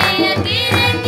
Yeah.